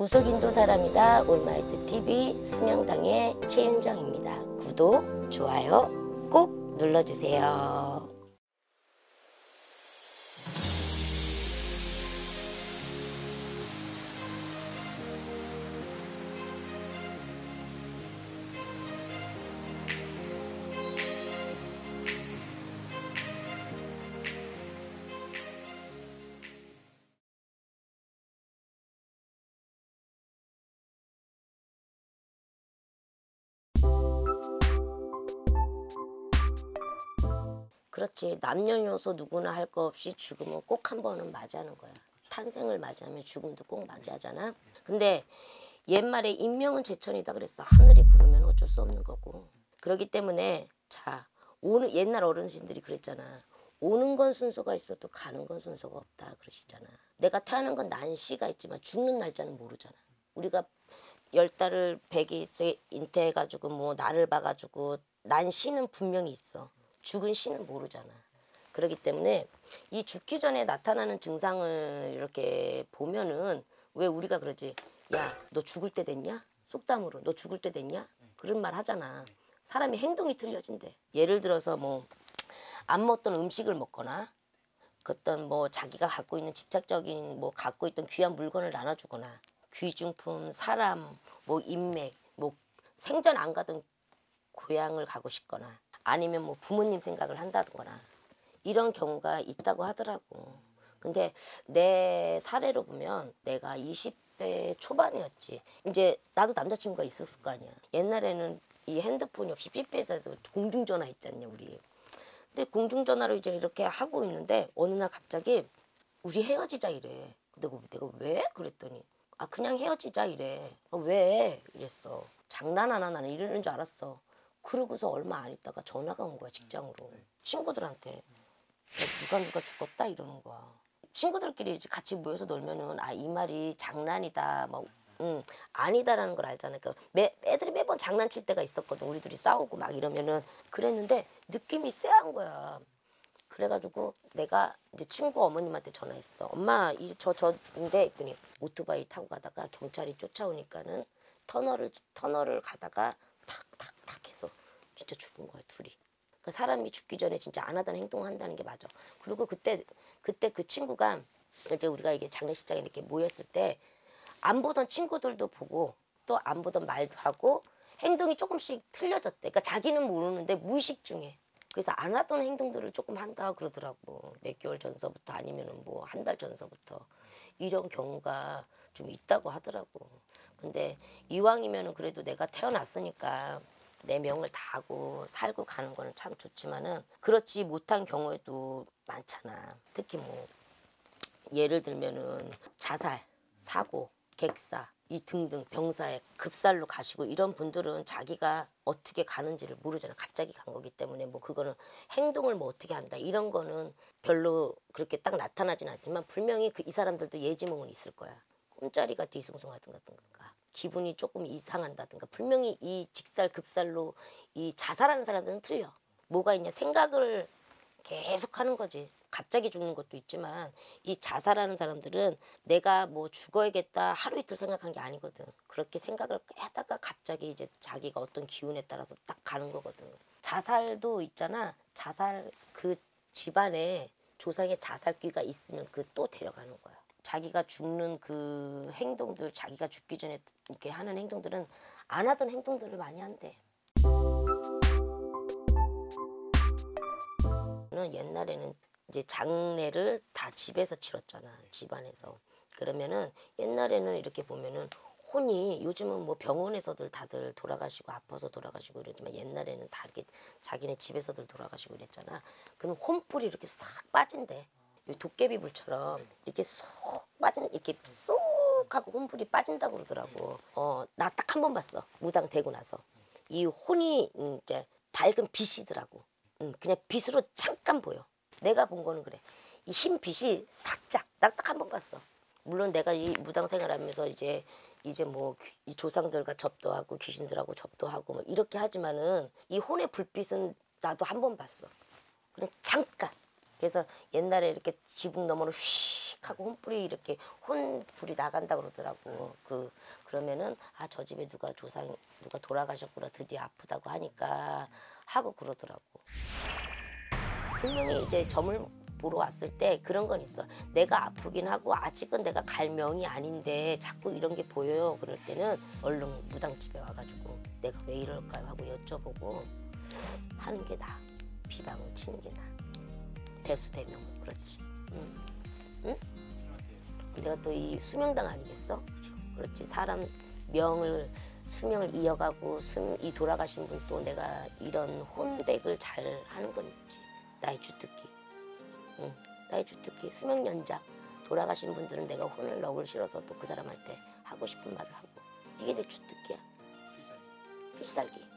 무속인도 사람이다 올마이트 TV 수명당의 최윤정입니다. 구독, 좋아요 꼭 눌러주세요. 그렇지 남녀노소 누구나 할 거 없이 죽음은 꼭 한 번은 맞이하는 거야. 탄생을 맞이하면 죽음도 꼭 맞이하잖아. 근데 옛말에 인명은 제천이다 그랬어. 하늘이 부르면 어쩔 수 없는 거고. 그렇기 때문에 자 오는 옛날 어르신들이 그랬잖아. 오는 건 순서가 있어도 가는 건 순서가 없다 그러시잖아. 내가 태어난 건 난시가 있지만 죽는 날짜는 모르잖아. 우리가 열 달을 백이 인태해가지고 뭐 나를 봐가지고 난시는 분명히 있어. 죽은 시는 모르잖아. 그렇기 때문에 이 죽기 전에 나타나는 증상을 이렇게 보면은 왜 우리가 그러지? 야, 너 죽을 때 됐냐? 속담으로 너 죽을 때 됐냐? 그런 말 하잖아. 사람이 행동이 틀려진대. 예를 들어서 뭐 안 먹던 음식을 먹거나 어떤 뭐 자기가 갖고 있는 집착적인 뭐 갖고 있던 귀한 물건을 나눠주거나 귀중품, 사람, 뭐 인맥, 뭐 생전 안 가던 고향을 가고 싶거나 아니면 뭐 부모님 생각을 한다거나 이런 경우가 있다고 하더라고. 근데 내 사례로 보면 내가 20대 초반이었지. 이제 나도 남자친구가 있었을 거 아니야. 옛날에는 이 핸드폰이 없이 삐삐에서 공중전화 있잖냐 우리. 근데 공중전화로 이제 이렇게 하고 있는데 어느 날 갑자기 우리 헤어지자 이래. 내가, 내가 왜? 그랬더니 아 그냥 헤어지자 이래. 아, 왜? 이랬어. 장난 안 하나 는 이러는 줄 알았어. 그러고서 얼마 안 있다가 전화가 온 거야 직장으로 친구들한테 누가 누가 죽었다 이러는 거야 친구들끼리 같이 모여서 놀면은 아 이 말이 장난이다 막 음, 아니다라는 걸 알잖아. 그러니까 매, 애들이 매번 장난칠 때가 있었거든. 우리 둘이 싸우고 막 이러면은 그랬는데 느낌이 쎄한 거야. 그래가지고 내가 이제 친구 어머님한테 전화했어. 엄마 이 저 저인데 했더니 오토바이 타고 가다가 경찰이 쫓아오니까는 터널을 터널을 가다가 진짜 죽은 거야 둘이. 그 사람이 죽기 전에 진짜 안 하던 행동을 한다는 게 맞아. 그리고 그때 그때 그 친구가 이제 우리가 이게 장례식장에 이렇게 모였을 때 안 보던 친구들도 보고 또 안 보던 말도 하고 행동이 조금씩 틀려졌대. 그러니까 자기는 모르는데 무의식 중에. 그래서 안 하던 행동들을 조금 한다 그러더라고. 몇 개월 전서부터 아니면은 뭐 한 달 전서부터 이런 경우가 좀 있다고 하더라고. 근데 이왕이면은 그래도 내가 태어났으니까 내 명을 다하고 살고 가는 거는 참 좋지만은 그렇지 못한 경우에도 많잖아. 특히 뭐 예를 들면은 자살, 사고, 객사 이 등등 병사에 급살로 가시고 이런 분들은 자기가 어떻게 가는지를 모르잖아. 갑자기 간 거기 때문에 뭐 그거는 행동을 뭐 어떻게 한다 이런 거는 별로 그렇게 딱 나타나진 않지만 분명히 그 이 사람들도 예지몽은 있을 거야. 꿈자리가 뒤숭숭하든 가 기분이 조금 이상한다든가 분명히 이 직살 급살로 이 자살하는 사람들은 틀려. 뭐가 있냐 생각을 계속 하는 거지. 갑자기 죽는 것도 있지만 이 자살하는 사람들은 내가 뭐 죽어야겠다 하루 이틀 생각한 게 아니거든. 그렇게 생각을 하다가 갑자기 이제 자기가 어떤 기운에 따라서 딱 가는 거거든. 자살도 있잖아. 자살 그 집안에 조상의 자살귀가 있으면 그 또 데려가는 거야. 자기가 죽는 그 행동들, 자기가 죽기 전에 이렇게 하는 행동들은 안 하던 행동들을 많이 한대. 옛날에는 이제 장례를 다 집에서 치렀잖아 집안에서. 그러면은 옛날에는 이렇게 보면은 혼이 요즘은 뭐 병원에서들 다들 돌아가시고 아파서 돌아가시고 이러지만 옛날에는 다 이렇게 자기네 집에서들 돌아가시고 이랬잖아. 그럼 혼불이 이렇게 싹 빠진대 도깨비 불처럼 이렇게 쏙 빠진 이렇게 쏙 하고 혼불이 빠진다고 그러더라고 어 나 딱 한 번 봤어 무당 되고 나서 이 혼이 이제 밝은 빛이더라고 음, 그냥 빛으로 잠깐 보여 내가 본 거는 그래. 이 흰 빛이 살짝 딱한 번 봤어. 물론 내가 이 무당 생활하면서 이제 이제 뭐 이 조상들과 접도하고 귀신들하고 접도하고 뭐 이렇게 하지만은 이 혼의 불빛은 나도 한 번 봤어. 그냥 잠깐. 그래서 옛날에 이렇게 지붕 너머로 휙 하고 혼불이 이렇게 혼불이 나간다 그러더라고. 그 그러면은 아 저 집에 누가 조상 누가 돌아가셨구나 드디어 아프다고 하니까 하고 그러더라고. 분명히 이제 점을 보러 왔을 때 그런 건 있어. 내가 아프긴 하고 아직은 내가 갈 명이 아닌데 자꾸 이런 게 보여요. 그럴 때는 얼른 무당집에 와가지고 내가 왜 이럴까요 하고 여쭤보고 하는 게 나아. 비방을 치는 게 나아. 대수대명은 그렇지. 응? 응? 내가 또 이 수명당 아니겠어? 그렇지. 사람 명을 수명을 이어가고 수, 이 돌아가신 분 또 내가 이런 혼백을 잘 하는 건 있지. 나의 주특기. 응. 나의 주특기. 수명 연장. 돌아가신 분들은 내가 혼을 넋을 실어서 또 그 사람한테 하고 싶은 말을 하고 이게 내 주특기야. 필살기.